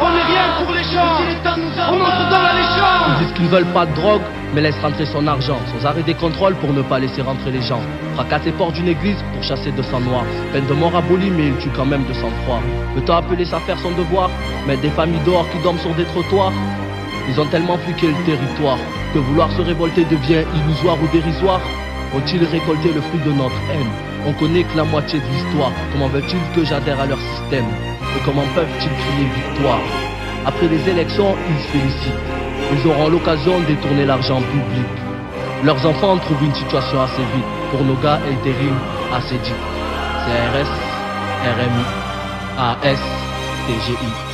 On est rien pour les gens. On entre dans la légende. Ils disent qu'ils veulent pas de drogue, mais laissent rentrer son argent, sans arrêt des contrôles pour ne pas laisser rentrer les gens. Fracasse les portes d'une église pour chasser de sang noir. Peine de mort abolie, mais il tue quand même de sang-froid. Le temps appelé ça faire son devoir, mettre des familles dehors qui dorment sur des trottoirs. Ils ont tellement fliqué le territoire que vouloir se révolter devient illusoire ou dérisoire. Ont-ils récolté le fruit de notre haine? On connaît que la moitié de l'histoire. Comment veulent-ils que j'adhère à leur système? Et comment peuvent-ils crier victoire? Après les élections, ils se félicitent. Ils auront l'occasion de détourner l'argent public. Leurs enfants trouvent une situation assez vite. Pour nos gars, intérim, assez dit. CRS, RMI, AS, TGI.